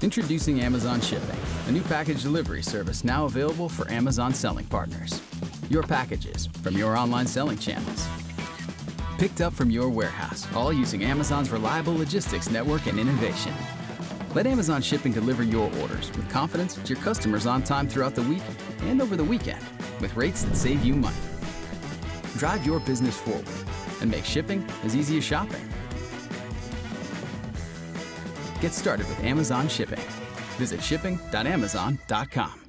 Introducing Amazon Shipping, a new package delivery service now available for Amazon selling partners. Your packages from your online selling channels. Picked up from your warehouse, all using Amazon's reliable logistics network and innovation. Let Amazon Shipping deliver your orders with confidence to your customers on time throughout the week and over the weekend with rates that save you money. Drive your business forward and make shipping as easy as shopping. Get started with Amazon Shipping. Visit shipping.amazon.com.